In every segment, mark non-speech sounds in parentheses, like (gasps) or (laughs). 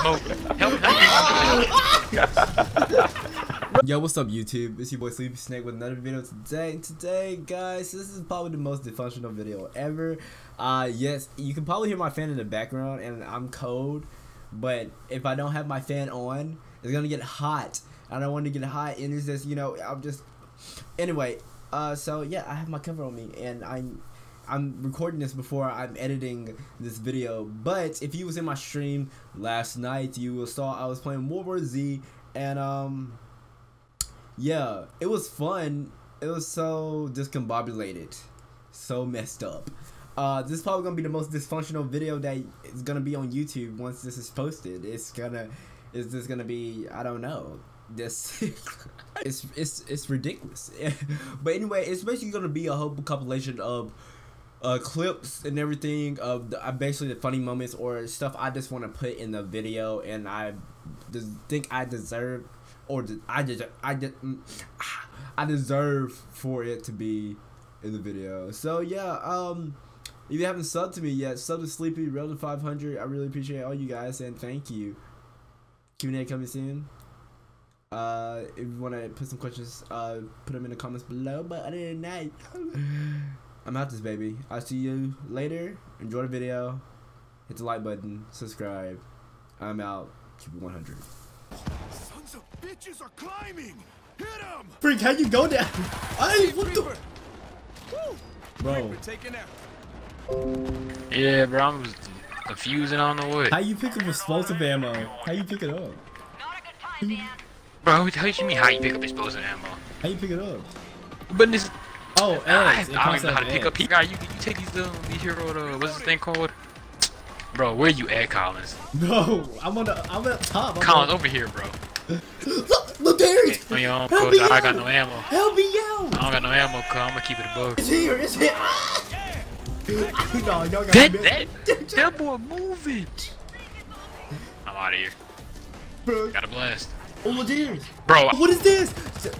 smoke. Help, Yo, what's up YouTube? It's your boy Sleepy Snake with another video today. Today, guys, this is probably the most dysfunctional video ever. Uh, yes, you can probably hear my fan in the background, and I'm cold. But if I don't have my fan on, it's gonna get hot. I don't want to get hot, and it's just, you know, I'm just. Anyway, uh, so yeah, I have my cover on me, and I'm. I'm recording this before I'm editing this video, but if you was in my stream last night, you will saw I was playing World War Z, and um, yeah, it was fun. It was so discombobulated, so messed up. Uh, this is probably gonna be the most dysfunctional video that is gonna be on YouTube once this is posted. It's gonna, is this gonna be? I don't know. This, (laughs) it's it's it's ridiculous. (laughs) but anyway, it's basically gonna be a whole compilation of uh, clips and everything of the, uh, basically the funny moments or stuff I just want to put in the video, and I think I deserve or I just I just (sighs) I deserve for it to be in the video. So yeah, um, if you haven't subbed to me yet, sub to Sleepy Real to 500. I really appreciate all you guys and thank you. Q&A coming soon. Uh, if you want to put some questions, uh, put them in the comments below. But other than that, (laughs) I'm out this baby. I'll see you later. Enjoy the video. Hit the like button. Subscribe. I'm out. Keep it 100. Sons of bitches are climbing! Hit them! Freak, how you go down? Hey, what the? Bro, Yeah, bro, I'm just confused and I don't know what. how you pick up explosive ammo? How you pick it up? Bro, how you mean how you pick up explosive ammo? How you pick it up? But this, Oh, I, eggs. It I don't even know how to out pick up. eggs. Guy, you, you take these um, these hero, uh, what's this thing called? Bro, where you at, Collins? No, I'm on the. I'm at top. I'm Collins, on- over here, bro. Look, look there. Hey, on your own, Help me I got no ammo. Help me out. I don't got no ammo, cuz I'm gonna keep it a bug. It's here. It's here. Ah! (laughs) no, y'all got That, that, (laughs) that boy moving. I'm out of here. Bro, Got a blast. oh, look there. Bro, What is this?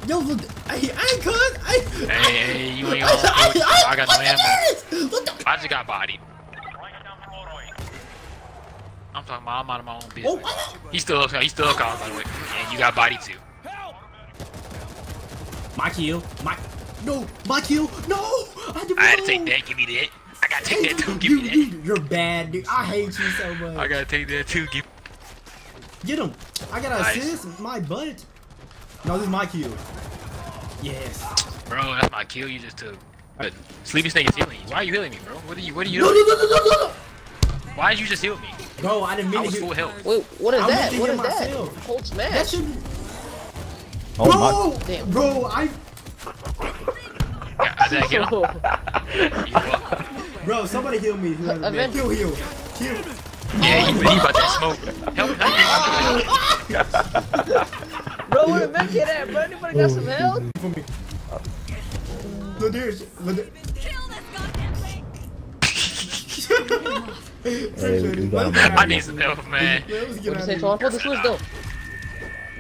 Yo, look. I, I ain't cuz. I. hey, hey, you ain't your own coach. I got no look ammo. this. The. I just got bodied. I'm talking about I'm out of my own Oh, business. oh. He's still up, he's still up, by the way. And you got bodied too. My kill. My. No, my kill. No. I had to, I had to take that, give me that. I gotta take that too, give you, me that. you, you're bad, dude. I hate you so much. I gotta take that too, give Get him. I got an Nice. assist. My butt. No, this is my kill. Yes. Bro, that's my kill you just took. But Sleepy Snake is healing you. Why are you healing me, bro? What are you what are you No, no, doing? no, no, no, no. Why did you just heal me? Bro, I didn't mean I to was hit- full health. Wait, what is I that? meant to What hit that? myself. Cold That smash. should. Oh bro, my! Damn. bro, I, Yeah, I did I get him. You up. bro, somebody heal me. Whoever, man. Avenge- Heal, heal, heal. Yeah, he, he about that smoke. Help, help Bro, (laughs) (laughs) where the med kit at, bro? Anybody got some help? For me. Look, there's, look, there. Hey, we got me. him. I need some help, man. What you say, Sean? Put the switch though.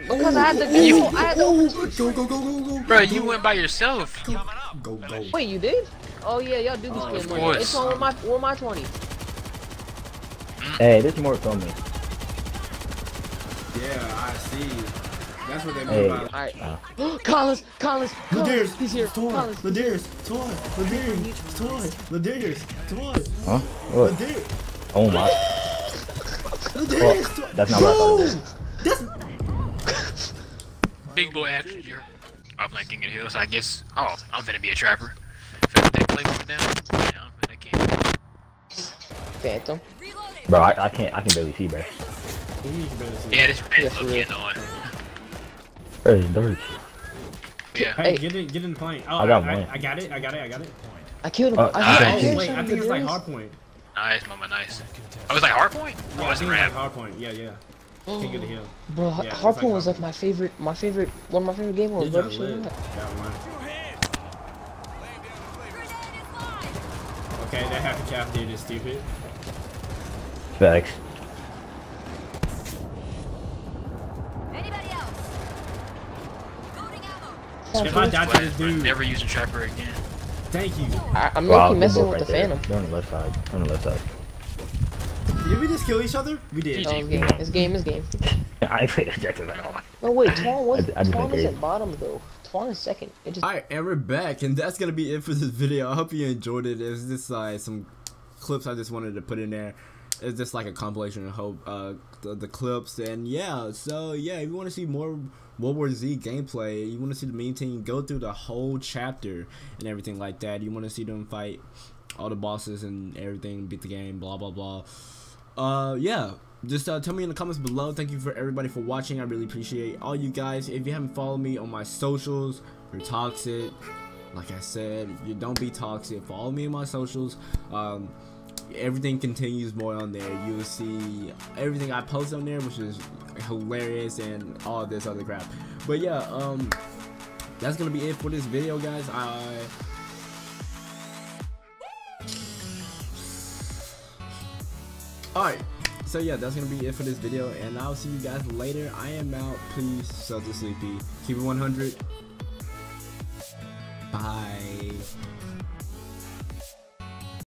Because I had to go. I had to the switch. Go, go, go, go, go. Bro, you went by yourself. Go, go. Wait, you did? Oh yeah, y'all do be oh, of spending money. course. It's on with my with my twenty. Mm. Hey, this more from me. Yeah, I see. That's what they Hey. mean by All right. Collins, uh. (gasps) Collins, Collins. Ladarius, He's here. Toy, Collins. Ladarius, Toy, Ladarius, Toy, Ladarius, Toy, Huh? What? Ladarius, Oh my! Ladarius, oh, Toy. that's not what I thought it That's Big boy action you. I'm playing King of the Hill, so I guess. Oh, I'm gonna be a trapper. Finna take play going down. Yeah, I'm finna king. Phantom. Bro, I, I can't. I can barely see, bro. Yeah, this red Yes, look it is. getting on. Bro, it's. Yeah. Hey, Hey. get in, get in the plane. Oh, I got I, one. I, got it, I got it, I got it. I killed him. Uh, I I hit got him. you. Oh, wait, I think it's like hard point. Nice, mama, nice. Oh, it's like hard point? Oh, Yeah, I it's think it's like rap. hard point. Yeah, yeah. King of the Hill. Bro, Yeah, it's Hardpoint like was like my favorite, my favorite, one of my favorite game modes. These Bro, are Shit, lit. what? Got one. Okay, that half a cap dude is stupid. Facts. Ammo. If I die to this But dude, Never use a trapper again. thank you. I, I'm Wow, low-key messing both with the there. Phantom. They're on the left side. They're on the left side. Did we just kill each other? We did. Oh, no, it's game. It's game. It's (laughs) game. I played objective at all. No oh, wait, Twan (laughs) was I- I Twan went is at bottom though. Twan is second. It just Alright, and we're back, and that's gonna be it for this (laughs) video. I hope you enjoyed it. It's just like some clips I just wanted to put in there. It's just like a compilation of hope, uh, the, the clips, and yeah. So yeah, if you want to see more World War Z gameplay, you want to see the main team go through the whole chapter and everything like that. You want to see them fight all the bosses and everything, beat the game, blah blah blah. Uh, yeah. Just uh, tell me in the comments below. Thank you for everybody for watching. I really appreciate all you guys. If you haven't followed me on my socials, you're toxic. Like I said, you don't be toxic. Follow me on my socials. Um, everything continues more on there. You will see everything I post on there, which is hilarious and all this other crap. But yeah, um, that's gonna be it for this video, guys. I. Alright, so yeah, that's gonna be it for this video, and I'll see you guys later. I am out. Please, Celtic Sleepy. Keep it 100. Bye.